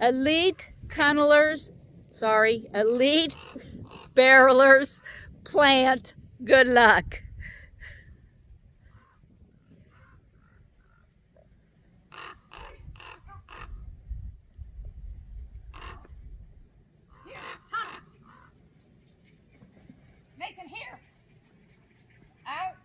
elite tunnelers, sorry, elite barrelers plant. Good luck. Mason, here. Out.